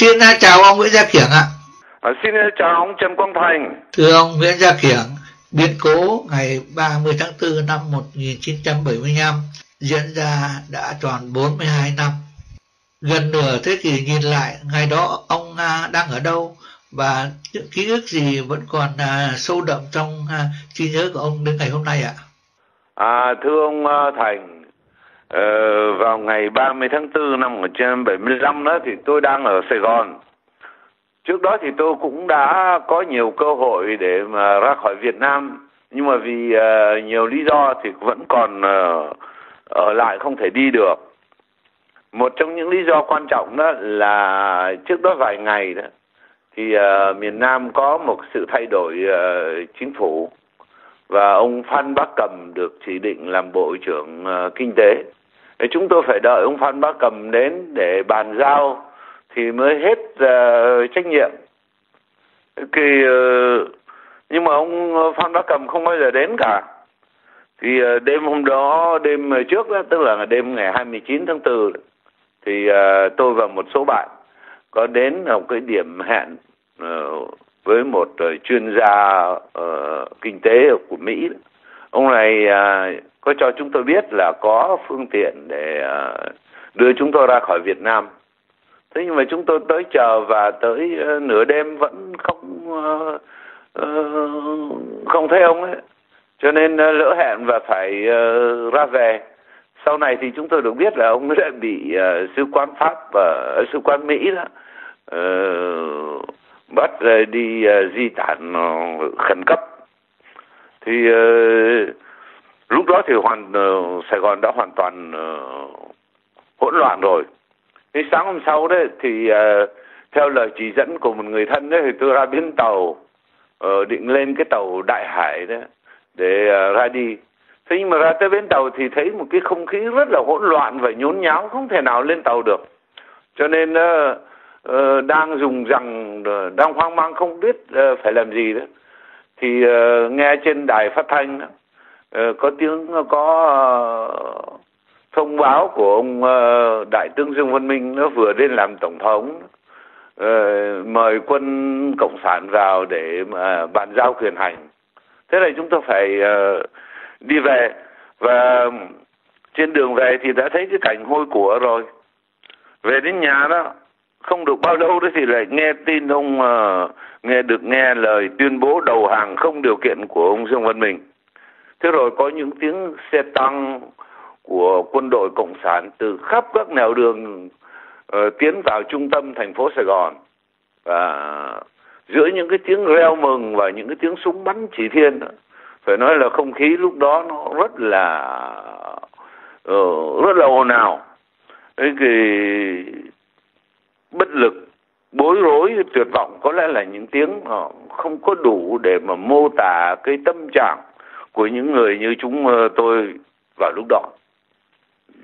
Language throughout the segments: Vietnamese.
Xin chào ông Nguyễn Gia Kiểng ạ. À, xin chào ông Trần Quang Thành. Thưa ông Nguyễn Gia Kiểng, biến cố ngày 30 tháng 4 năm 1975 diễn ra đã tròn 42 năm. Gần nửa thế kỷ nhìn lại, ngày đó ông đang ở đâu và những ký ức gì vẫn còn à, sâu đậm trong à, trí nhớ của ông đến ngày hôm nay ạ? À, thưa ông à, Thành, Ờ, vào ngày 30 tháng 4 năm 1975 đó thì tôi đang ở Sài Gòn. Trước đó thì tôi cũng đã có nhiều cơ hội để mà ra khỏi Việt Nam nhưng mà vì uh, nhiều lý do thì vẫn còn uh, ở lại không thể đi được. Một trong những lý do quan trọng đó là trước đó vài ngày đó thì uh, miền Nam có một sự thay đổi uh, chính phủ và ông Phan Bắc Cầm được chỉ định làm bộ trưởng uh, kinh tế chúng tôi phải đợi ông Phan Bá Cầm đến để bàn giao thì mới hết uh, trách nhiệm. Thì uh, nhưng mà ông ờ, Phan Bá Cầm không bao giờ đến cả. Thì uh, đêm hôm đó đêm trước đó, tức là đêm ngày 29 tháng 4 thì uh, tôi và một số bạn có đến một cái điểm hẹn uh, với một uh, chuyên gia uh, kinh tế của Mỹ. Ông này uh, có cho chúng tôi biết là có phương tiện để uh, đưa chúng tôi ra khỏi Việt Nam. Thế nhưng mà chúng tôi tới chờ và tới ờ, nửa đêm vẫn không ờ, ờ, không thấy ông ấy. Cho nên lỡ hẹn và phải ra về. Sau này thì chúng tôi được biết là ông đã bị uh, sứ quán Pháp và uh, sứ quán Mỹ đó uh, bắt uh, đi uh, di tản uh, khẩn cấp. Thì uh, lúc đó thì hoàn uh, Sài Gòn đã hoàn toàn uh, hỗn loạn rồi cái sáng hôm sau đấy thì uh, theo lời chỉ dẫn của một người thân đấy thì tôi ra bến tàu uh, định lên cái tàu Đại Hải đấy để uh, ra đi. Thế nhưng mà ra tới bến tàu thì thấy một cái không khí rất là hỗn loạn và nhốn nháo không thể nào lên tàu được. Cho nên uh, uh, đang dùng rằng uh, đang hoang mang không biết uh, phải làm gì đó thì uh, nghe trên đài phát thanh uh, có tiếng có uh, thông báo của ông uh, đại tướng Dương Văn Minh nó vừa lên làm tổng thống. Uh, mời quân cộng sản vào để mà bàn giao quyền hành. Thế này chúng tôi phải uh, đi về. Và trên đường về thì đã thấy cái cảnh hôi của rồi. Về đến nhà đó không được bao lâu đó thì lại nghe tin ông uh, nghe được nghe lời tuyên bố đầu hàng không điều kiện của ông Dương Văn Minh. Thế rồi có những tiếng xe tăng của quân đội cộng sản từ khắp các nẻo đường uh, tiến vào trung tâm thành phố Sài Gòn. Và giữa những cái tiếng reo mừng và những cái tiếng súng bắn chỉ thiên phải nói là không khí lúc đó nó rất là uh, rất là ồn ào. Cái bất lực bối rối tuyệt vọng có lẽ là những tiếng họ không có đủ để mà mô tả cái tâm trạng của những người như chúng ờ, tôi vào lúc đó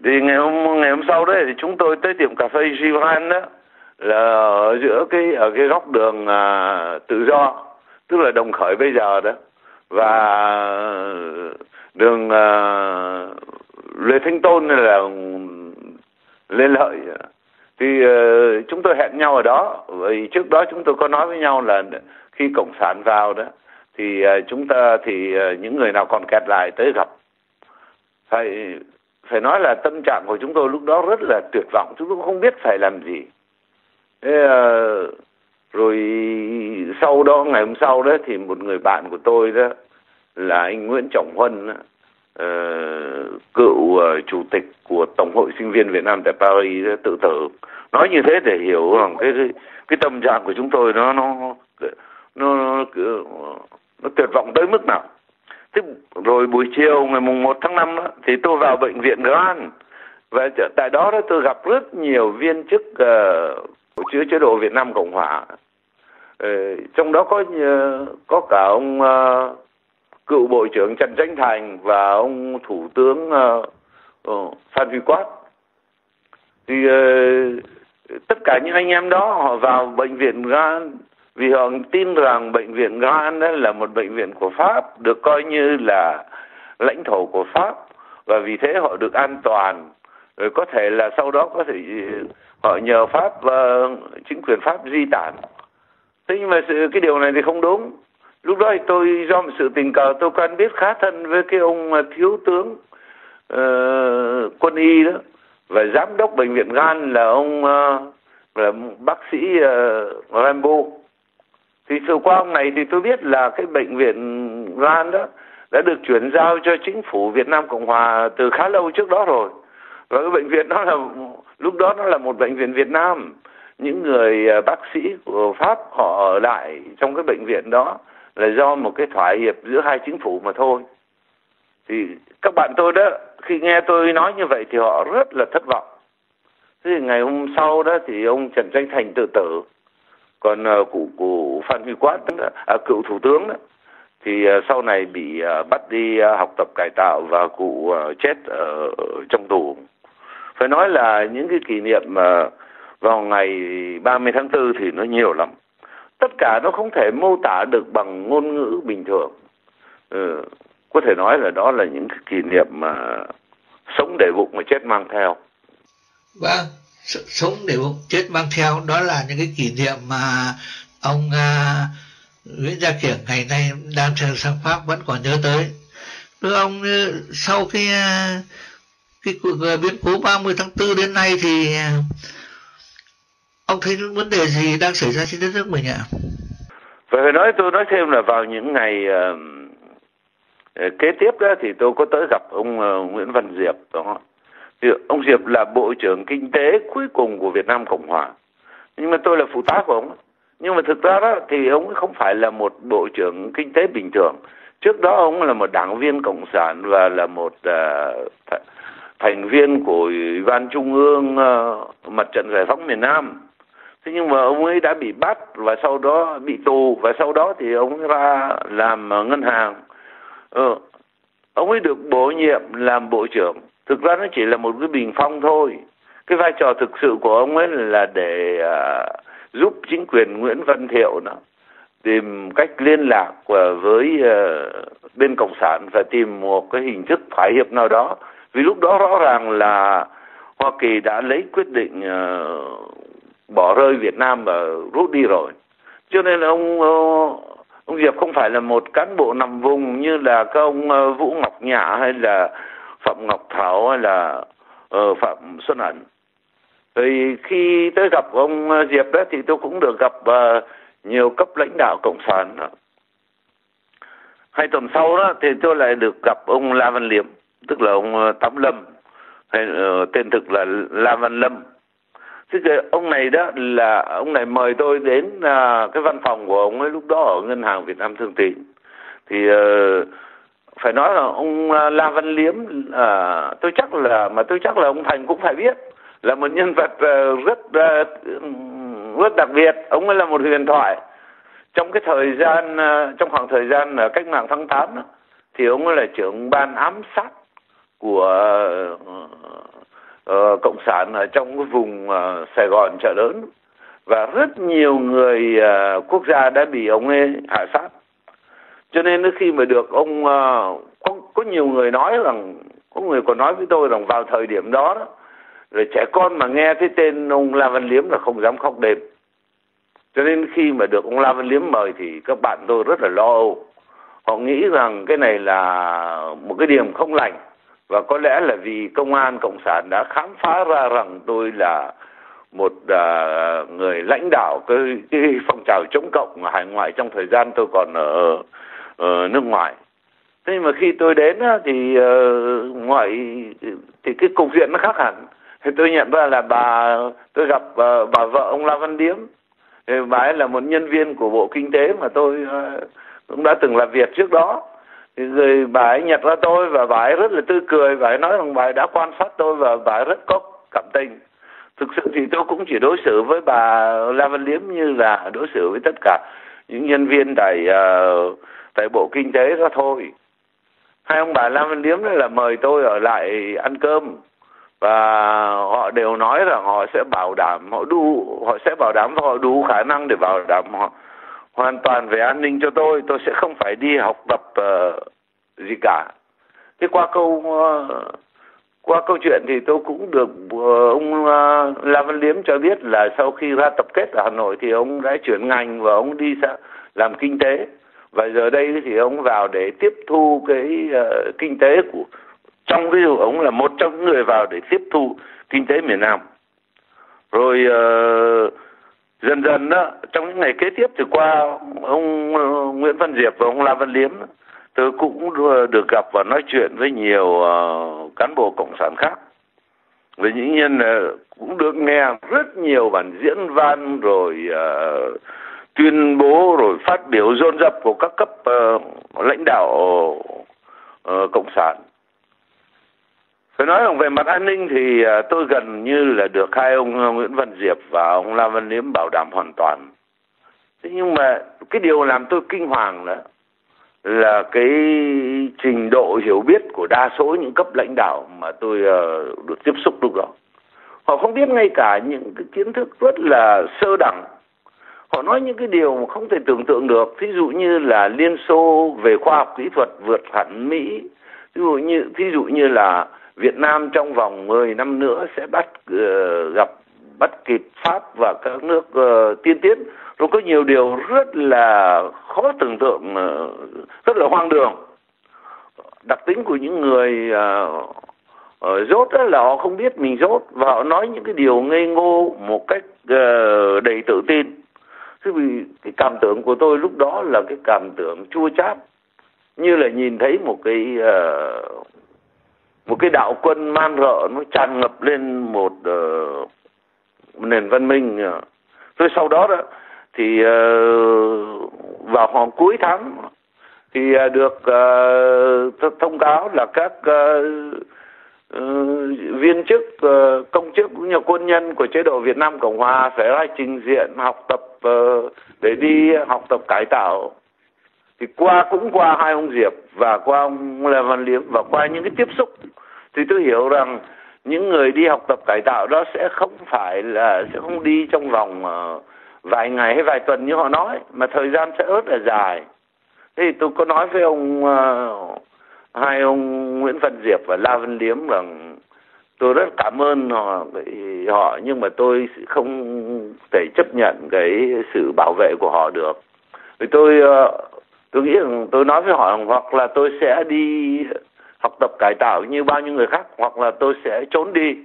thì ngày hôm ngày hôm sau đấy thì chúng tôi tới tiệm cà phê Jivan đó là ở giữa cái ở cái góc đường à, tự do tức là đồng khởi bây giờ đó. Và đường à, Lê Thanh Tôn là Lê lợi. Thì uh, chúng tôi hẹn nhau ở đó. Vì trước đó chúng tôi có nói với nhau là khi cộng sản vào đó thì uh, chúng ta thì uh, những người nào còn kẹt lại tới gặp. Phải phải nói là tâm trạng của chúng tôi lúc đó rất là tuyệt vọng chúng tôi không biết phải làm gì. Thế uh, rồi sau đó ngày hôm sau đó thì một người bạn của tôi đó là anh Nguyễn Trọng Huân uh, cựu uh, chủ tịch của tổng hội sinh viên Việt Nam tại Paris đó, tự tử. Nói như thế để hiểu rằng cái, cái cái tâm trạng của chúng tôi nó nó nó, nó nó tuyệt vọng tới mức nào thế rồi buổi chiều ngày mùng 1 tháng 5 đó, thì tôi vào bệnh viện gan và tại đó đó tôi gặp rất nhiều viên chức uh, của chứa chế độ Việt Nam Cộng Hòa. Uh, trong đó có uh, có cả ông uh, cựu bộ trưởng Trần Danh Thành và ông thủ tướng uh, uh, Phan Huy Quát. Thì uh, tất cả những anh em đó họ vào bệnh viện gan vì họ tin rằng bệnh viện gan là một bệnh viện của Pháp được coi như là lãnh thổ của Pháp. Và vì thế họ được an toàn. Rồi có thể là sau đó có thể họ nhờ Pháp và chính quyền Pháp di tản. Thế nhưng mà sự, cái điều này thì không đúng. Lúc đó thì tôi do một sự tình cờ tôi quen biết khá thân với cái ông ờ, thiếu tướng uh, quân y đó. Và giám đốc bệnh viện gan là ông uh, là bác sĩ uh, Rambo thì sự qua ông này thì tôi biết là cái bệnh viện gan đó đã được chuyển giao cho chính phủ Việt Nam Cộng Hòa từ khá lâu trước đó rồi. Và cái bệnh viện đó là, lúc đó nó là một bệnh viện Việt Nam. Những người à, bác sĩ của Pháp họ ở lại trong cái bệnh viện đó là do một cái thỏa hiệp giữa hai chính phủ mà thôi. Thì các bạn tôi đó, khi nghe tôi nói như vậy thì họ rất là thất vọng. Thế thì ngày hôm sau đó thì ông Trần Danh Thành tự tử còn uh, cụ cụ Phan Huy Quát đó, à, cựu thủ tướng đó thì uh, sau này bị uh, bắt đi uh, học tập cải tạo và cụ uh, chết ở, ở trong tù. Phải nói là những cái kỷ niệm mà vào ngày 30 tháng 4 thì nó nhiều lắm. Tất cả nó không thể mô tả được bằng ngôn ngữ bình thường. Ừ, có thể nói là đó là những cái kỷ niệm mà sống để bụng mà chết mang theo. Vâng sống để bụng chết mang theo đó là những cái kỷ niệm mà ông à, Nguyễn Gia Kiểng ngày nay đang sang Pháp vẫn còn nhớ tới thưa ông sau khi à, cái cuộc à, biến cố 30 tháng 4 đến nay thì à, ông thấy vấn đề gì đang xảy ra trên đất nước mình ạ? Phải nói tôi nói thêm là vào những ngày uh, kế tiếp đó thì tôi có tới gặp ông uh, Nguyễn Văn Diệp đó. Ông Diệp là bộ trưởng kinh tế cuối cùng của Việt Nam Cộng Hòa. Nhưng mà tôi là phụ tá của ông. Nhưng mà thực ra đó thì ông không phải là một bộ trưởng kinh tế bình thường. Trước đó ông là một đảng viên cộng sản và là một uh, thành viên của ủy ban trung ương uh, mặt trận giải phóng miền Nam thế nhưng mà ông ấy đã bị bắt và sau đó bị tù và sau đó thì ông ấy ra làm ờ, ngân hàng ừ. ông ấy được bổ nhiệm làm bộ trưởng thực ra nó chỉ là một cái bình phong thôi. Cái vai trò thực sự của ông ấy là để uh, giúp chính quyền Nguyễn Văn Thiệu đó tìm cách liên lạc với uh, bên cộng sản và tìm một cái hình thức thỏa hiệp nào đó. Vì lúc đó rõ ràng là Hoa Kỳ đã lấy quyết định uh, bỏ rơi Việt Nam và rút đi rồi. Cho nên là ông uh, ông Diệp không phải là một cán bộ nằm vùng như là các ông uh, Vũ Ngọc Nhã hay là Phạm Ngọc Thảo hay là uh, Phạm Xuân Ẩn thì khi tới gặp ông Diệp đó thì tôi cũng được gặp uh, nhiều cấp lãnh đạo cộng sản đó. hai tuần sau đó thì tôi lại được gặp ông La Văn Liêm tức là ông ờ, Tám Lâm hay uh, tên thực là La Văn Lâm. Thế thì ông này đó là ông này mời tôi đến uh, cái văn phòng của ông ấy lúc đó ở ngân hàng Việt Nam Thương Tín. Thì uh, phải nói là ông à, La Văn Liếm à, tôi chắc là mà tôi chắc là ông Thành cũng phải biết là một nhân vật à, rất à, rất đặc biệt. Ông ấy là một huyền thoại. Trong cái thời gian trong khoảng thời gian cách mạng tháng 8 thì ông ấy là trưởng ban ám sát của uh, cộng sản ở trong cái vùng uh, Sài Gòn chợ lớn. Và rất nhiều người uh, quốc gia đã bị ông ấy hạ sát cho nên khi mà được ông uh, có, có nhiều người nói rằng có người còn nói với tôi rằng vào thời điểm đó, đó rồi trẻ con mà nghe cái tên ông La Văn Liếm là không dám khóc đêm. Cho nên khi mà được ông La Văn Liếm mời thì các bạn tôi rất là lo âu. Họ nghĩ rằng cái này là một cái điểm không lành. Và có lẽ là vì công an cộng sản đã khám phá ra rằng tôi là một uh, người lãnh đạo cái, cái phong trào chống cộng ở hải ngoại trong thời gian tôi còn ở, ở nước ngoài. Thế nhưng mà khi tôi đến thì uh, ngoại thì cái cục diện nó khác hẳn. Thì tôi nhận ra là bà tôi gặp uh, bà vợ ông La Văn Điếm. Thì bà ấy là một nhân viên của bộ kinh tế mà tôi uh, cũng đã từng làm việc trước đó. Thì rồi bà ấy nhận ra tôi và bà ấy rất là tươi cười. Bà ấy nói rằng bà ấy đã quan sát tôi và bà ấy rất có cảm tình. Thực sự thì tôi cũng chỉ đối xử với bà La Văn Liếm như là đối xử với tất cả những nhân viên tại uh, tại bộ kinh tế đó thôi. Hai ông bà Lam Văn Điếm là mời tôi ở lại ăn cơm. Và họ đều nói rằng họ sẽ bảo đảm họ đủ họ sẽ bảo đảm và họ đủ khả năng để bảo đảm họ hoàn toàn về an ninh cho tôi. Tôi sẽ không phải đi học tập uh, gì cả. Thế qua câu uh, qua câu chuyện thì tôi cũng được uh, ông uh, La Văn Liếm cho biết là sau khi ra tập kết ở Hà Nội thì ông đã chuyển ngành và ông đi sang làm kinh tế và giờ đây thì ông vào để tiếp thu cái uh, kinh tế của trong ví dụ ông là một trong những người vào để tiếp thu kinh tế miền Nam. Rồi uh, dần dần đó trong những ngày kế tiếp thì qua ông uh, Nguyễn Văn Diệp và ông La Văn Liếm tôi cũng được gặp và nói chuyện với nhiều uh, cán bộ cộng sản khác. Và dĩ nhiên là cũng được nghe rất nhiều bản diễn văn rồi uh, tuyên bố rồi phát biểu dồn dập của các cấp uh, lãnh đạo uh, cộng sản. Phải nói rằng về mặt an ninh thì uh, tôi gần như là được hai ông Nguyễn Văn Diệp và ông La Văn Liếm bảo đảm hoàn toàn. Thế nhưng mà cái điều làm tôi kinh hoàng đó là cái trình độ hiểu biết của đa số những cấp lãnh đạo mà tôi uh, được tiếp xúc lúc đó. Họ không biết ngay cả những cái kiến thức rất là sơ đẳng họ nói những cái điều mà không thể tưởng tượng được. Ví dụ như là liên xô về khoa học kỹ thuật vượt hẳn mỹ. Ví dụ như ví dụ như là việt nam trong vòng 10 năm nữa sẽ bắt uh, gặp bắt kịp pháp và các nước uh, tiên tiến. Rồi có nhiều điều rất là khó tưởng tượng uh, rất là hoang đường. Đặc tính của những người uh, uh, dốt đó là họ không biết mình dốt và họ nói những cái điều ngây ngô một cách uh, đầy tự tin thế vì cái cảm tưởng của tôi lúc đó là cái cảm tưởng chua chát như là nhìn thấy một cái uh, một cái đạo quân man rợ nó tràn ngập lên một uh, nền văn minh ờ. rồi sau đó đó thì uh, vào khoảng cuối tháng thì uh, được uh, thông cáo là các uh, uh, Ờ, viên chức ờ, công chức cũng như quân nhân của chế độ Việt Nam Cộng Hòa phải ra trình diện học tập ờ, để đi học tập cải tạo. Thì qua cũng qua hai ông Diệp và qua ông Lê Văn Liếm và qua những cái tiếp xúc thì tôi hiểu rằng những người đi học tập cải tạo đó sẽ không phải là sẽ không đi trong vòng vài ngày hay vài tuần như họ nói mà thời gian sẽ rất là dài. Thế thì tôi có nói với ông uh, hai ông Nguyễn Văn Diệp và La Văn Liếm rằng tôi rất cảm ơn họ họ nhưng mà tôi không thể chấp nhận cái sự bảo vệ của họ được. Vì tôi ờ, tôi nghĩ rằng tôi nói với họ hoặc là tôi sẽ đi học tập cải tạo như bao nhiêu người khác hoặc là tôi sẽ trốn đi.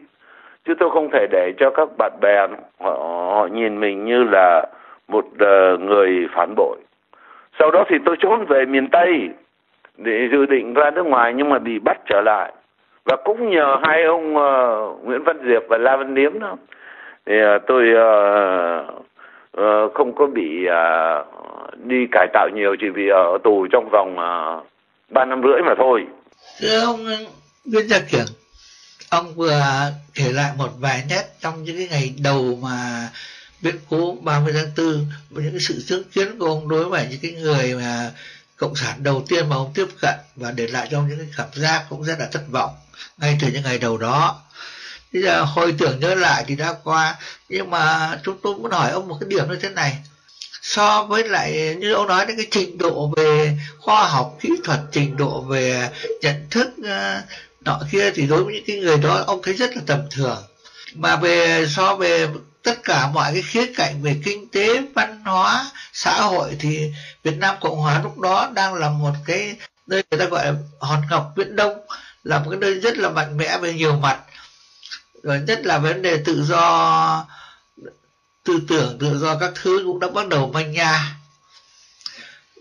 Chứ tôi không thể để cho các bạn bè họ, họ nhìn mình như là một ờ, người phản bội. Sau đó thì tôi trốn về miền tây để dự định ra nước ngoài nhưng mà bị bắt trở lại. Và cũng nhờ hai ông uh, Nguyễn Văn Diệp và La Văn Điếm đó. Thì uh, tôi uh, uh, không có bị uh, đi cải tạo nhiều chỉ vì ở tù trong vòng ba uh, năm rưỡi mà thôi. Thưa ông Nguyễn Gia Kiểm, ông vừa kể lại một vài nét trong những cái ngày đầu mà biến cố 30 tháng 4 và những cái sự chứng kiến của ông đối với những cái người mà cộng sản đầu tiên mà ông tiếp cận và để lại cho những cái cảm giác cũng rất là thất vọng ngay từ những ngày đầu đó. Bây giờ hồi tưởng nhớ lại thì đã qua. Nhưng mà chúng tôi muốn hỏi ông một cái điểm như thế này. So với lại như ông nói đến cái trình độ về khoa học, kỹ thuật, trình độ về nhận thức ờ, nọ kia thì đối với những cái người đó ông thấy rất là tầm thường. Mà về, so về tất cả mọi cái khía cạnh về kinh tế, văn hóa, xã hội thì Việt Nam Cộng Hòa lúc đó đang là một cái nơi người ta gọi là hòn ngọc viễn đông, là một cái nơi rất là mạnh mẽ về nhiều mặt. Rồi nhất là vấn đề tự do, tư tưởng, tự do các thứ cũng đã bắt đầu manh nha.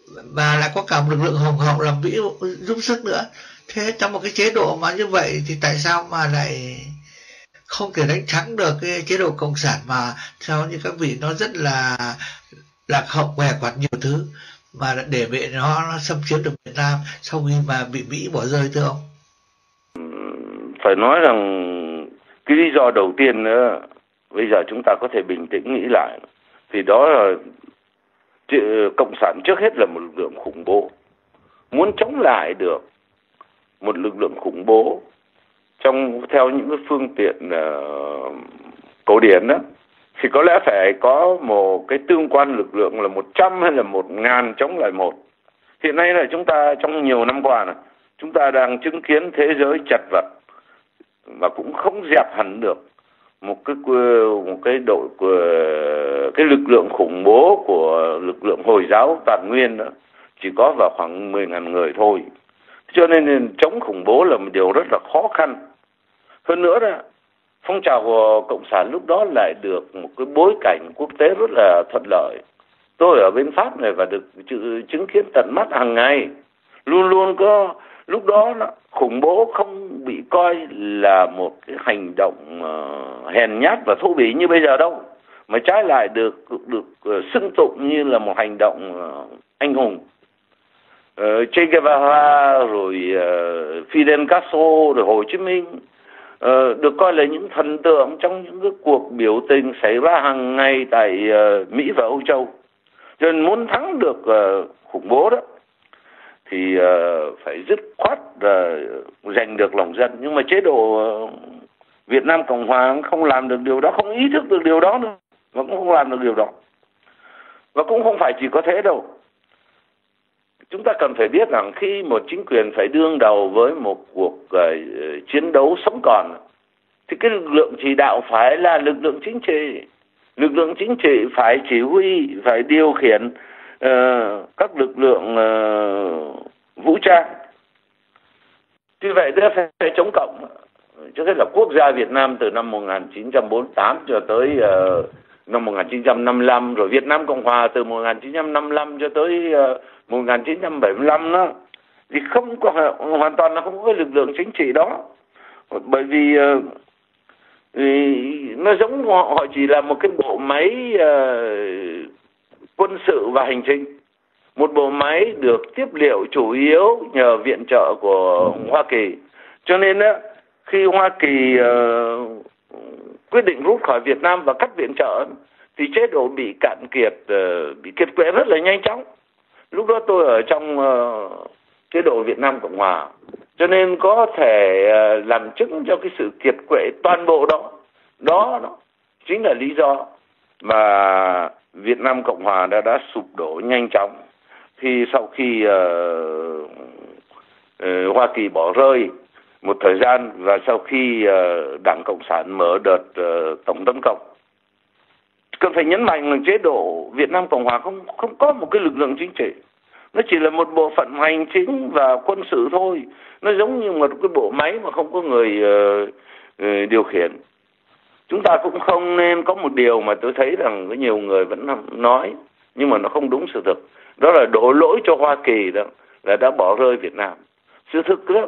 Và lại có cả một lực lượng hồng hậu làm mỹ giúp sức nữa. Thế trong một cái chế độ mà như vậy thì tại sao mà lại không thể đánh thắng được cái chế độ cộng sản mà theo như các vị nó rất là lạc hậu què quạt nhiều thứ mà để vệ nó, nó xâm chiếm được Việt Nam sau khi mà bị Mỹ bỏ rơi thưa ông. Phải nói rằng cái lý do đầu tiên nữa bây giờ chúng ta có thể bình tĩnh nghĩ lại. Thì đó là cộng sản trước hết là một lực lượng khủng bố. Muốn chống lại được một lực lượng khủng bố trong theo những cái phương tiện uh, cổ điển đó thì có lẽ phải có một cái tương quan lực lượng là một trăm hay là một ngàn chống lại một. Hiện nay là chúng ta trong nhiều năm qua này, chúng ta đang chứng kiến thế giới chật vật và cũng không dẹp hẳn được một cái một cái đội của, cái lực lượng khủng bố của lực lượng hồi giáo toàn nguyên đó, chỉ có vào khoảng 10.000 người thôi. Cho nên chống khủng bố là một điều rất là khó khăn. Hơn nữa đó phong trào của cộng sản lúc đó lại được một cái bối cảnh quốc tế rất là thuận lợi. Tôi ở bên pháp này và được chứng kiến tận mắt hàng ngày. Luôn luôn có lúc đó khủng bố không bị coi là một cái hành động uh, hèn nhát và thô bỉ như bây giờ đâu. Mà trái lại được được uh, xưng tụng như là một hành động uh, anh hùng. Uh, Che Guevara rồi uh, Fidel Castro rồi Hồ Chí Minh uh, được coi là những thần tượng trong những cái cuộc biểu tình xảy ra hàng ngày tại uh, Mỹ và Âu Châu. Cho nên muốn thắng được uh, khủng bố đó thì uh, phải dứt khoát uh, giành được lòng dân. Nhưng mà chế độ uh, Việt Nam Cộng Hòa không làm được điều đó không ý thức được điều đó nữa và cũng không làm được điều đó. Và cũng không phải chỉ có thế đâu chúng ta cần phải biết rằng khi một chính quyền phải đương đầu với một cuộc uh, chiến đấu sống còn thì cái lực lượng chỉ đạo phải là lực lượng chính trị. Lực lượng chính trị phải chỉ huy phải điều khiển uh, các lực lượng uh, vũ trang. Tuy vậy ta phải, phải chống cộng. Trước hết là quốc gia Việt Nam từ năm 1948 cho tới uh, năm 1955 rồi Việt Nam Cộng Hòa từ 1955 cho tới ờ, uh, 1975 đó thì không có hoàn toàn là không có lực lượng chính trị đó. Bởi vì ờ, uh, thì nó giống họ, họ chỉ là một cái bộ máy uh, quân sự và hành chính một bộ máy được tiếp liệu chủ yếu nhờ viện trợ của Hoa Kỳ. Cho nên đó khi Hoa Kỳ uh, quyết định rút khỏi Việt Nam và cắt viện trợ thì chế độ bị cạn kiệt ờ, bị kiệt quệ rất là nhanh chóng. Lúc đó tôi ở trong ờ, chế độ Việt Nam Cộng Hòa. Cho nên có thể ờ, làm chứng cho cái sự kiệt quệ toàn bộ đó. Đó đó chính là lý do mà Việt Nam Cộng Hòa đã đã sụp đổ nhanh chóng. Khi sau khi uh, uh, Hoa Kỳ bỏ rơi một thời gian và sau khi uh, Đảng Cộng sản mở đợt uh, tổng tấn công. Cần phải nhấn mạnh là chế độ Việt Nam Cộng Hòa không không có một cái lực lượng chính trị. Nó chỉ là một bộ phận hành chính và quân sự thôi. Nó giống như một cái bộ máy mà không có người uh, uh, điều khiển. Chúng ta cũng không nên có một điều mà tôi thấy rằng có nhiều người vẫn nói nhưng mà nó không đúng sự thực. Đó là đổ lỗi cho Hoa Kỳ đó là đã bỏ rơi Việt Nam. Sự thực đó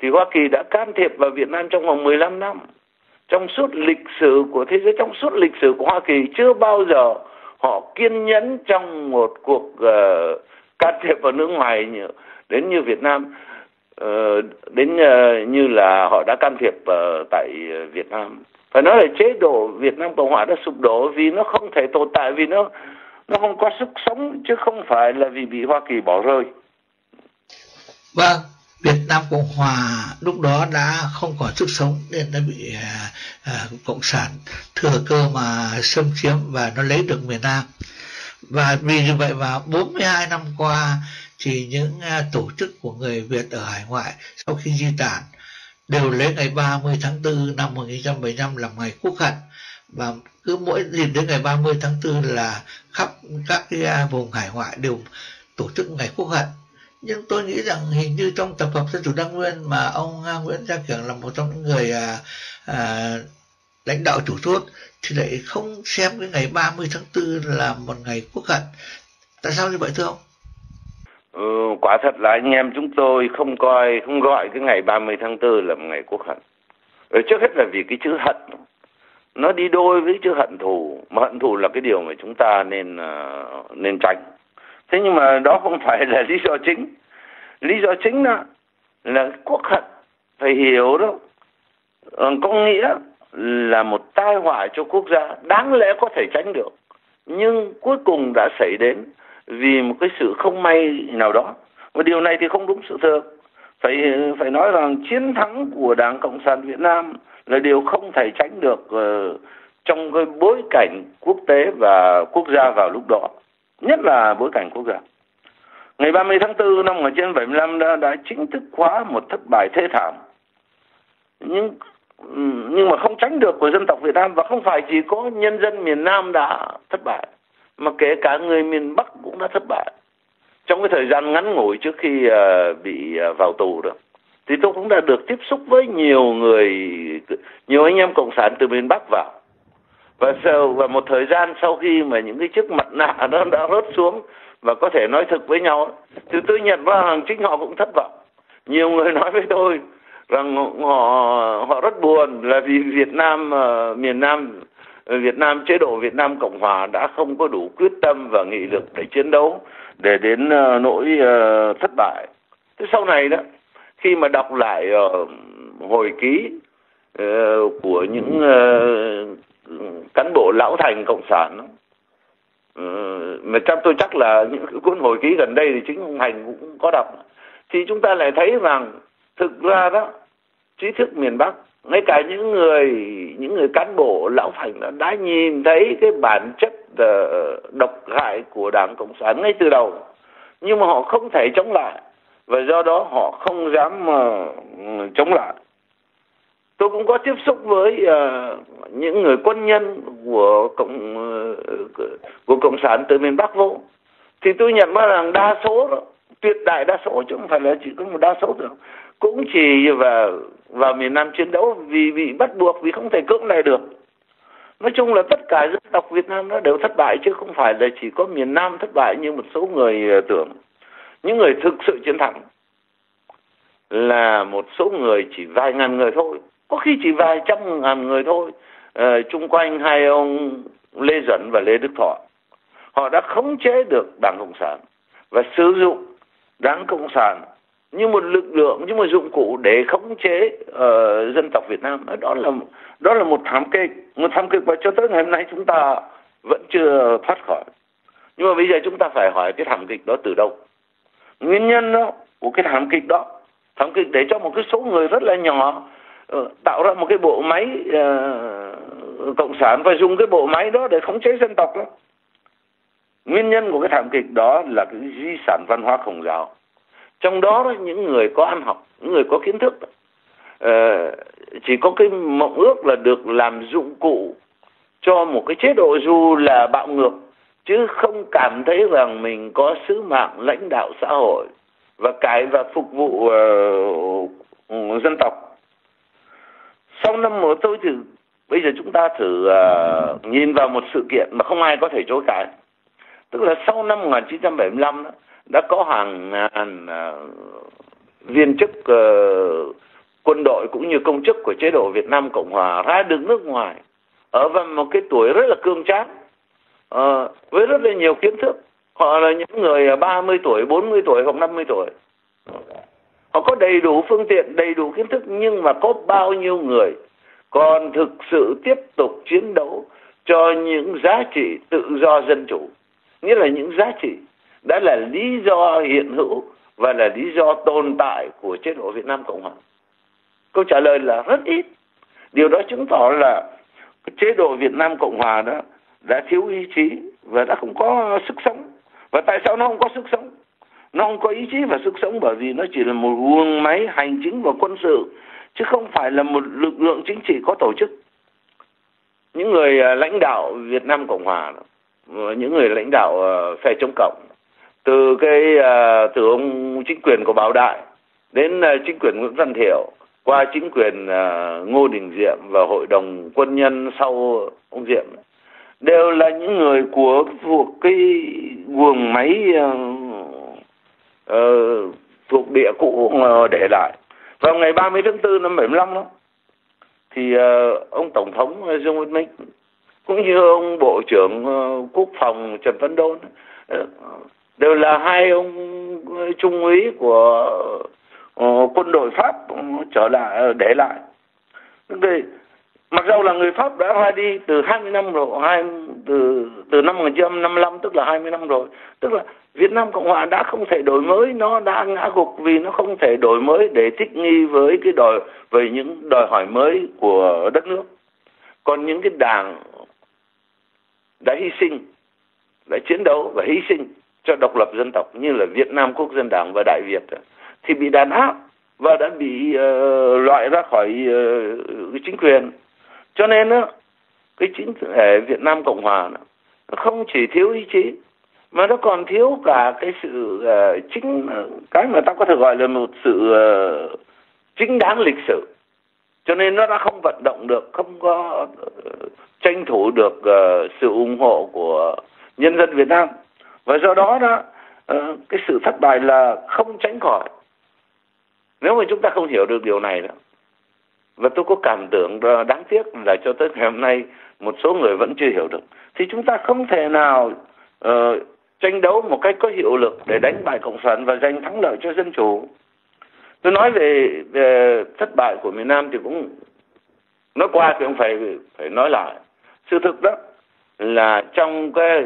thì Hoa Kỳ đã can thiệp vào Việt Nam trong vòng 15 năm. Trong suốt lịch sử của thế giới trong suốt lịch sử của Hoa Kỳ chưa bao giờ họ kiên nhẫn trong một cuộc uh, can thiệp vào nước ngoài như, đến như Việt Nam. Uh, đến uh, như là họ đã can thiệp uh, tại Việt Nam. Phải nói là chế độ Việt Nam Cộng Hòa đã sụp đổ vì nó không thể tồn tại vì nó nó không có sức sống chứ không phải là vì bị Hoa Kỳ bỏ rơi. Vâng, Việt Nam Cộng Hòa lúc đó đã không còn sức sống nên đã bị à, à, Cộng sản thừa cơ mà xâm chiếm và nó lấy được miền Nam. Và vì như vậy mà 42 năm qua thì những à, tổ chức của người Việt ở hải ngoại sau khi di tản đều lấy ngày 30 tháng 4 năm 1975 làm ngày quốc hận và cứ mỗi dịp đến ngày 30 tháng 4 là khắp các cái à, vùng hải ngoại đều tổ chức ngày quốc hận nhưng tôi nghĩ rằng hình như trong tập hợp dân chủ đa nguyên mà ông Nguyễn Gia Kiểng là một trong những người à, à, lãnh đạo chủ chốt thì lại không xem cái ngày 30 tháng 4 là một ngày quốc hận tại sao như vậy thưa ông Ừ, quả thật là anh em chúng tôi không coi không gọi cái ngày 30 tháng 4 là một ngày quốc hận. ừ, trước hết là vì cái chữ hận nó đi đôi với chữ hận thù, mà hận thù là cái điều mà chúng ta nên à, nên tránh. Thế nhưng mà đó không phải là lý do chính. Lý do chính đó là quốc hận phải hiểu đó. Ờ, có nghĩa là một tai họa cho quốc gia đáng lẽ có thể tránh được nhưng cuối cùng đã xảy đến vì một cái sự không may nào đó. Và điều này thì không đúng sự thật. Phải phải nói rằng chiến thắng của Đảng Cộng sản Việt Nam là điều không thể tránh được uh, trong cái bối cảnh quốc tế và quốc gia vào lúc đó nhất là bối cảnh quốc gia. Ngày 30 tháng 4 năm 1975 đã, đã chính thức hóa một thất bại thê thảm. Nhưng nhưng mà không tránh được của dân tộc Việt Nam và không phải chỉ có nhân dân miền Nam đã thất bại mà kể cả người miền Bắc cũng đã thất bại. Trong cái thời gian ngắn ngủi trước khi uh, bị uh, vào tù đó thì tôi cũng đã được tiếp xúc với nhiều người nhiều anh em cộng sản từ miền Bắc vào và sau và một thời gian sau khi mà những cái chiếc mặt nạ nó đã rớt xuống và có thể nói thực với nhau thì tôi nhận ra rằng chính họ cũng thất vọng nhiều người nói với tôi rằng họ họ rất buồn là vì Việt Nam uh, miền Nam ờ, Việt Nam chế độ Việt Nam Cộng Hòa đã không có đủ quyết tâm và nghị lực để chiến đấu để đến uh, nỗi uh, thất bại. Thế sau này đó khi mà đọc lại uh, hồi ký uh, của những uh, Ừ, cán bộ lão thành cộng sản đó, ừ, mà chắc tôi chắc là những cuốn hồi ký gần đây thì chính ông Thành cũng có đọc. Thì chúng ta lại thấy rằng thực ra đó trí thức miền Bắc ngay cả những người những người cán bộ lão thành đã nhìn thấy cái bản chất uh, độc hại của đảng cộng sản ngay từ đầu. Nhưng mà họ không thể chống lại và do đó họ không dám uh, chống lại tôi cũng có tiếp xúc với uh, những người quân nhân của cộng uh, của cộng sản từ miền bắc vô. Thì tôi nhận ra rằng đa số đó, tuyệt đại đa số chứ không phải là chỉ có một đa số được cũng chỉ vào vào miền Nam chiến đấu vì bị bắt buộc vì không thể cưỡng lại được. Nói chung là tất cả dân tộc Việt Nam nó đều thất bại chứ không phải là chỉ có miền Nam thất bại như một số người ờ, tưởng. Những người thực sự chiến thắng là một số người chỉ vài ngàn người thôi có khi chỉ vài trăm ngàn người thôi. À, chung quanh hai ông Lê Duẩn và Lê Đức Thọ. Họ đã khống chế được đảng cộng sản và sử dụng đảng cộng sản như một lực lượng như một dụng cụ để khống chế uh, dân tộc Việt Nam. Đó là đó là một thảm kịch một thảm kịch và cho tới ngày hôm nay chúng ta vẫn chưa thoát khỏi. Nhưng mà bây giờ chúng ta phải hỏi cái thảm kịch đó từ đâu? Nguyên nhân đó của cái thảm kịch đó thảm kịch để cho một cái số người rất là nhỏ Ờ, tạo ra một cái bộ máy uh, cộng sản và dùng cái bộ máy đó để khống chế dân tộc đó. Nguyên nhân của cái thảm kịch đó là cái di sản văn hóa khổng giáo. Trong đó những người có ăn học những người có kiến thức uh, chỉ có cái mộng ước là được làm dụng cụ cho một cái chế độ dù là bạo ngược chứ không cảm thấy rằng mình có sứ mạng lãnh đạo xã hội và cái và phục vụ uh, dân tộc sau năm mới tôi thử bây giờ chúng ta thử uh, nhìn vào một sự kiện mà không ai có thể chối cãi. Tức là sau năm 1975 đó, đã có hàng ngàn uh, viên chức uh, quân đội cũng như công chức của chế độ Việt Nam Cộng Hòa ra đứng nước ngoài ở vào một cái tuổi rất là cương tráng uh, với rất là nhiều kiến thức. Họ là những người à, 30 tuổi 40 tuổi hoặc 50 tuổi họ có đầy đủ phương tiện, đầy đủ kiến thức, nhưng mà có bao nhiêu người còn thực sự tiếp tục chiến đấu cho những giá trị tự do dân chủ nghĩa là những giá trị đã là lý do hiện hữu và là lý do tồn tại của chế độ Việt Nam Cộng Hòa? Câu trả lời là rất ít. Điều đó chứng tỏ là chế độ Việt Nam Cộng Hòa đó đã thiếu ý chí và đã không có sức sống. Và tại sao nó không có sức sống? Nó không có ý chí và sức sống bởi vì nó chỉ là một guồng máy hành chính và quân sự chứ không phải là một lực lượng chính trị có tổ chức. Những người à, lãnh đạo Việt Nam Cộng Hòa, những người lãnh đạo à, phe chống cộng từ cái uh, từ ông chính quyền của Bảo Đại đến uh, chính quyền Nguyễn Văn Thiệu qua chính quyền uh, Ngô Đình Diệm và hội đồng quân nhân sau ông Diệm đều là những người của thuộc cái guồng máy uh, uh, thuộc địa cũ ờ, để lại. Vào ngày 30 tháng 4 năm 75 đó thì uh, ông tổng thống Dương Văn Minh cũng như ông bộ trưởng uh, quốc phòng Trần Văn Đôn uh, đều là hai ông trung úy của uh, quân đội pháp trở lại để lại. Đây mặc dầu là người Pháp đã ra đi từ 20 năm rồi hai từ từ năm 1955 tức là 20 năm rồi. Tức là Việt Nam Cộng Hòa đã không thể đổi mới nó đã ngã gục vì nó không thể đổi mới để thích nghi với cái đòi về những đòi hỏi mới của đất nước. Còn những cái đảng đã hy sinh đã chiến đấu và hy sinh cho độc lập dân tộc như là Việt Nam Quốc dân Đảng và Đại Việt thì bị đàn áp và đã bị uh, loại ra khỏi uh, chính quyền cho nên á cái chính thể Việt Nam Cộng Hòa nó không chỉ thiếu ý chí mà nó còn thiếu cả cái sự uh, chính ờ, cái mà ta có thể gọi là một sự uh, chính đáng lịch sử cho nên nó đã không vận động được không có uh, tranh thủ được uh, sự ủng hộ của nhân dân Việt Nam. Và do đó đó uh, cái sự thất bại là không tránh khỏi. Nếu mà chúng ta không hiểu được điều này đó và tôi có cảm tưởng đáng tiếc là cho tới ngày hôm nay một số người vẫn chưa hiểu được. Thì chúng ta không thể nào uh, tranh đấu một cách có hiệu lực để đánh bại cộng sản và giành thắng lợi cho dân chủ. Tôi nói về, về thất bại của miền Nam thì cũng nói qua thì không phải phải nói lại. Sự thực đó là trong cái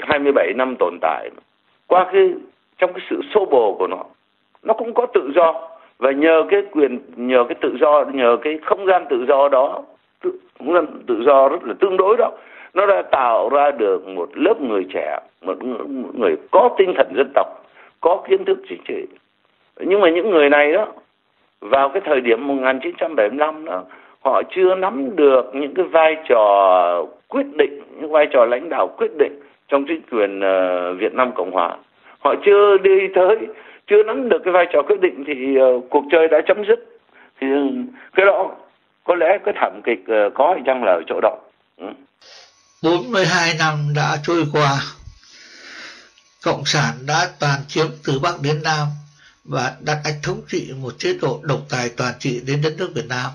27 năm tồn tại qua cái trong cái sự xô bồ của nó nó cũng có tự do và nhờ cái quyền nhờ cái tự do nhờ cái không gian tự do đó tự, không gian tự do rất là tương đối đó nó đã tạo ra được một lớp người trẻ một người có tinh thần dân tộc có kiến thức chính trị. Nhưng mà những người này đó vào cái thời điểm 1975 đó họ chưa nắm được những cái vai trò quyết định những vai trò lãnh đạo quyết định trong chính quyền ờ, Việt Nam Cộng Hòa. Họ chưa đi tới chưa nắm được cái vai trò quyết định thì ờ, cuộc chơi đã chấm dứt. Thì ừ, cái đó có lẽ cái thảm kịch ờ, có hay chăng là ở chỗ đó. Ừ. 42 năm đã trôi qua. Cộng sản đã toàn chiếm từ Bắc đến Nam và đặt ách thống trị một chế độ độc tài toàn trị đến đất nước Việt Nam.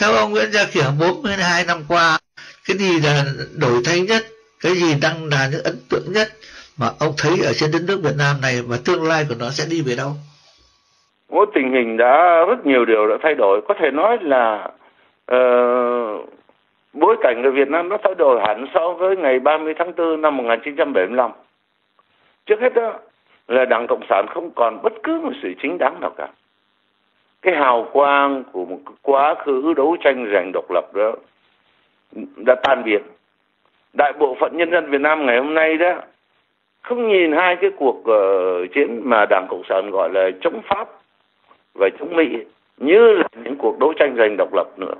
Theo ông Nguyễn Gia Khiển 42 năm qua, cái gì là đổi thay nhất, cái gì đang là những ấn tượng nhất? Mà ông thấy ở trên đất nước Việt Nam này và tương lai của nó sẽ đi về đâu? Mỗi tình hình đã rất nhiều điều đã thay đổi. Có thể nói là uh, bối cảnh ở Việt Nam nó thay đổi hẳn so với ngày 30 tháng 4 năm 1975. Trước hết đó là Đảng Cộng sản không còn bất cứ một sự chính đáng nào cả. Cái hào quang của một quá khứ đấu tranh giành độc lập đó đã tan biến. Đại bộ phận nhân dân Việt Nam ngày hôm nay đó không nhìn hai cái cuộc ờ, uh, chiến mà Đảng Cộng sản gọi là chống Pháp và chống Mỹ như là những cuộc đấu tranh giành độc lập nữa.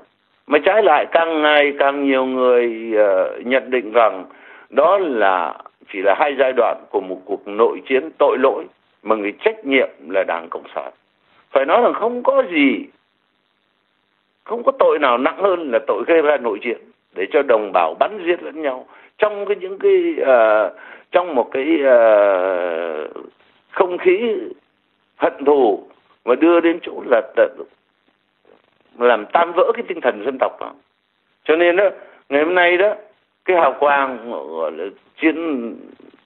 Mà trái lại càng ngày càng nhiều người uh, nhận định rằng đó là chỉ là hai giai đoạn của một cuộc nội chiến tội lỗi mà người trách nhiệm là đảng cộng sản. Phải nói rằng không có gì không có tội nào nặng hơn là tội gây ra nội chiến để cho đồng bào bắn giết lẫn nhau. Trong cái những cái uh, trong một cái uh, không khí hận thù và đưa đến chỗ là làm tan vỡ cái tinh thần dân tộc đó. cho nên đó ngày hôm nay đó cái hào quang gọi là chiến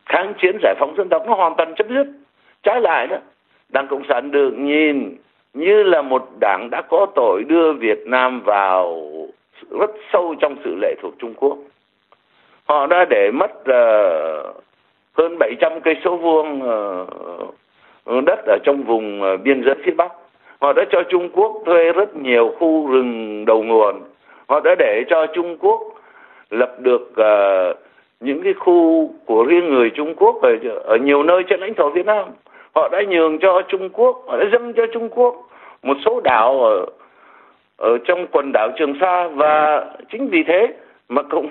kháng chiến giải phóng dân tộc nó hoàn toàn chấm dứt trái lại đó đảng cộng sản được nhìn như là một đảng đã có tội đưa Việt Nam vào rất sâu trong sự lệ thuộc Trung Quốc họ đã để mất uh, hơn 700 cây số vuông ờ, ờ, đất ở trong vùng ờ, biên giới phía Bắc. Họ đã cho Trung Quốc thuê rất nhiều khu rừng đầu nguồn. Họ đã để cho Trung Quốc lập được uh, những cái khu của riêng người Trung Quốc ở, ở nhiều nơi trên lãnh thổ Việt Nam. Họ đã nhường cho Trung Quốc họ đã dâng cho Trung Quốc một số đảo ở ở trong quần đảo Trường Sa. Và chính vì thế mà cũng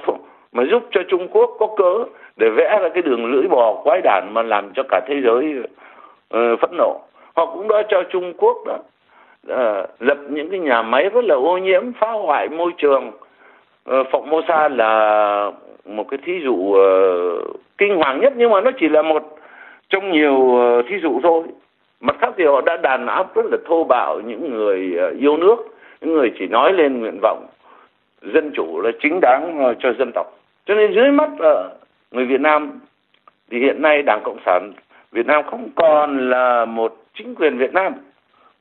mà giúp cho Trung Quốc có cớ để vẽ ra cái đường lưỡi bò quái đản mà làm cho cả thế giới uh, phẫn nộ. Họ cũng đã cho Trung Quốc đó uh, lập những cái nhà máy rất là ô nhiễm phá hoại môi trường. Uh, Phọc Mô Sa là một cái thí dụ uh, kinh hoàng nhất nhưng mà nó chỉ là một trong nhiều uh, thí dụ thôi. Mặt khác thì họ đã đàn áp rất là thô bạo những người uh, yêu nước những người chỉ nói lên nguyện vọng dân chủ là chính đáng uh, cho dân tộc. Cho nên dưới mắt uh, người Việt Nam thì hiện nay Đảng Cộng sản Việt Nam không còn là một chính quyền Việt Nam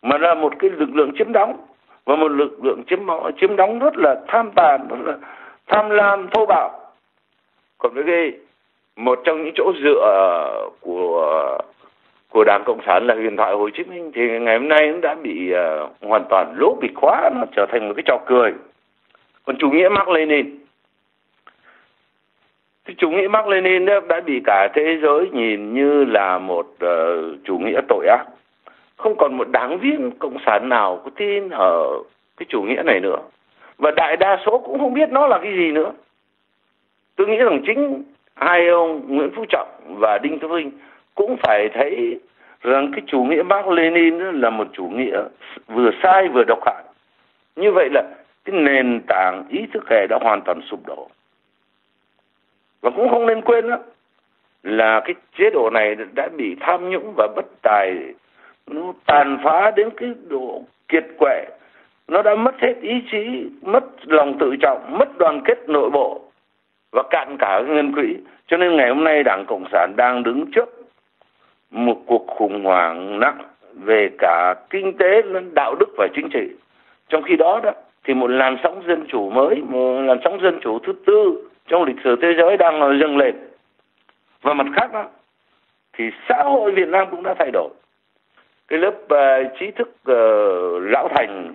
mà là một cái lực lượng chiếm đóng và một lực lượng chiếm chiếm đóng rất là tham tàn rất là tham lam thô bạo. Còn với cái một trong những chỗ dựa của của Đảng Cộng sản là huyền thoại Hồ Chí Minh thì ngày hôm nay cũng đã bị uh, hoàn toàn lỗ bị khóa nó trở thành một cái trò cười. Còn chủ nghĩa Mark Lenin chủ nghĩa Mark Lenin đã bị cả thế giới nhìn như là một uh, chủ nghĩa tội ác. Không còn một đảng viên cộng sản nào có tin ở cái chủ nghĩa này nữa. Và đại đa số cũng không biết nó là cái gì nữa. Tôi nghĩ rằng chính hai ông Nguyễn Phú Trọng và Đinh Thế Vinh cũng phải thấy rằng cái chủ nghĩa Mark Lenin là một chủ nghĩa vừa sai vừa độc hại. Như vậy là cái nền tảng ý thức hệ đã hoàn toàn sụp đổ và cũng không nên quên đó là cái chế độ này đã bị tham nhũng và bất tài. Nó tàn phá đến cái độ kiệt quệ. Nó đã mất hết ý chí, mất lòng tự trọng, mất đoàn kết nội bộ và cạn cả ngân quỹ. Cho nên ngày hôm nay đảng cộng sản đang đứng trước một cuộc khủng hoảng nặng về cả kinh tế lẫn đạo đức và chính trị. Trong khi đó đó, thì một làn sóng dân chủ mới, một làn sóng dân chủ thứ tư trong lịch sử thế giới đang dâng lên. Và mặt khác đó thì xã hội Việt Nam cũng đã thay đổi. Cái lớp uh, trí thức uh, lão thành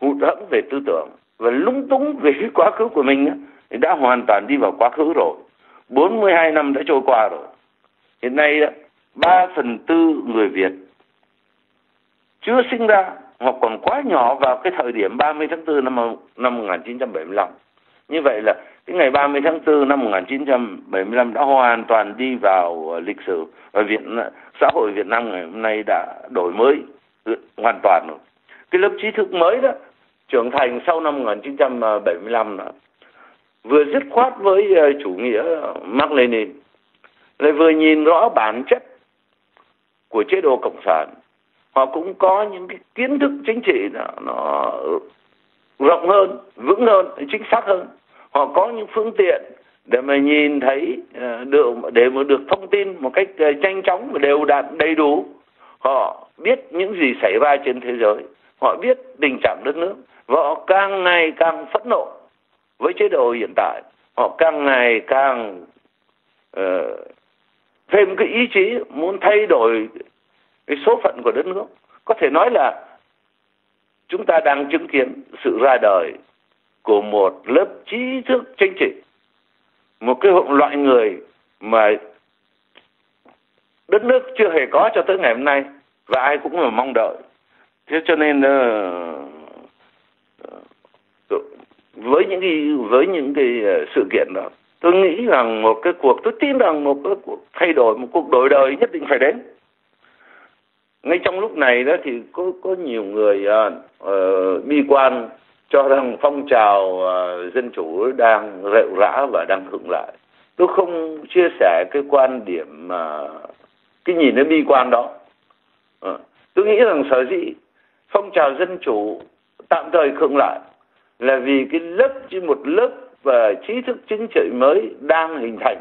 hụt hẫng về tư tưởng và lúng túng về cái quá khứ của mình thì đã hoàn toàn đi vào quá khứ rồi. 42 năm đã trôi qua rồi. Hiện nay ba phần tư người Việt chưa sinh ra hoặc còn quá nhỏ vào cái thời điểm 30 tháng 4 năm năm 1975 như vậy là cái ngày 30 tháng 4 năm 1975 đã hoàn toàn đi vào ờ, lịch sử và Việt xã hội Việt Nam ngày hôm nay đã đổi mới ừ, hoàn toàn rồi. Cái lớp trí thức mới đó trưởng thành sau năm 1975 đó, vừa dứt khoát với ờ, chủ nghĩa Mark Lenin lại vừa nhìn rõ bản chất của chế độ cộng sản họ cũng có những cái kiến thức chính trị đó, nó ừ, rộng hơn vững hơn chính xác hơn. Họ có những phương tiện để mà nhìn thấy ờ, được để mà được thông tin một cách ờ, nhanh chóng và đều đặn đầy đủ. Họ biết những gì xảy ra trên thế giới. Họ biết tình trạng đất nước. Và họ càng ngày càng phẫn nộ với chế độ hiện tại. Họ càng ngày càng uh, thêm cái ý chí muốn thay đổi cái số phận của đất nước. Có thể nói là chúng ta đang chứng kiến sự ra đời của một lớp trí thức chính trị một cái loại người mà đất nước chưa hề có cho tới ngày hôm nay và ai cũng là mong đợi. Thế cho nên uh, với những cái với những cái ờ, sự kiện đó tôi nghĩ rằng một cái cuộc tôi tin rằng một cái cuộc thay đổi một cuộc đổi đời nhất định phải đến ngay trong lúc này đó thì có có nhiều người uh, uh, bi quan cho rằng phong trào uh, dân chủ đang rệu rã và đang hưởng lại. Tôi không chia sẻ cái quan điểm mà uh, cái nhìn nó bi quan đó. Uh, tôi nghĩ rằng sở dĩ phong trào dân chủ tạm thời khựng lại là vì cái lớp chỉ một lớp và trí thức chính trị mới đang hình thành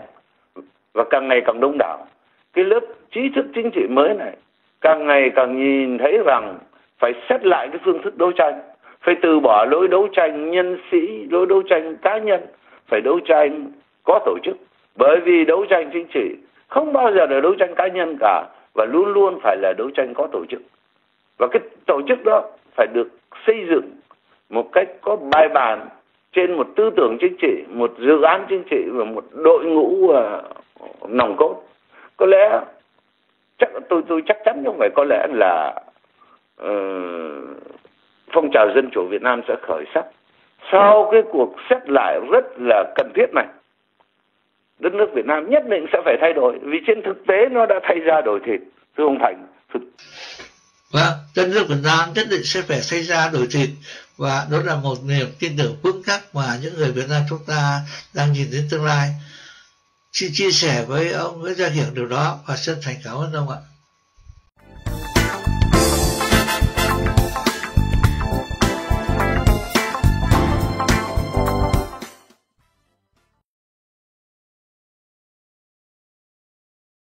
và càng ngày càng đông đảo. Cái lớp trí thức chính trị mới này càng ngày càng nhìn thấy rằng phải xét lại cái phương thức đấu tranh phải từ bỏ lối đấu tranh nhân sĩ lối đấu tranh cá nhân phải đấu tranh có tổ chức. Bởi vì đấu tranh chính trị không bao giờ là đấu tranh cá nhân cả và luôn luôn phải là đấu tranh có tổ chức. Và cái tổ chức đó phải được xây dựng một cách có bài bản trên một tư tưởng chính trị một dự án chính trị và một đội ngũ uh, nòng cốt. Có lẽ chắc tôi tôi chắc chắn không phải có lẽ là uh, phong trào dân chủ Việt Nam sẽ khởi sắc. Sau cái cuộc xét lại rất là cần thiết này đất nước Việt Nam nhất định sẽ phải thay đổi vì trên thực tế nó đã thay ra đổi thịt thưa ông Thành. Thực Vâng, đất nước Việt Nam nhất định sẽ phải thay ra đổi thịt. Và đó là một niềm tin tưởng vững chắc mà những người Việt Nam chúng ta đang nhìn đến tương lai. Xin chia sẻ với ông, với Gia Hiển điều đó và xin thành cảm ơn ông ạ.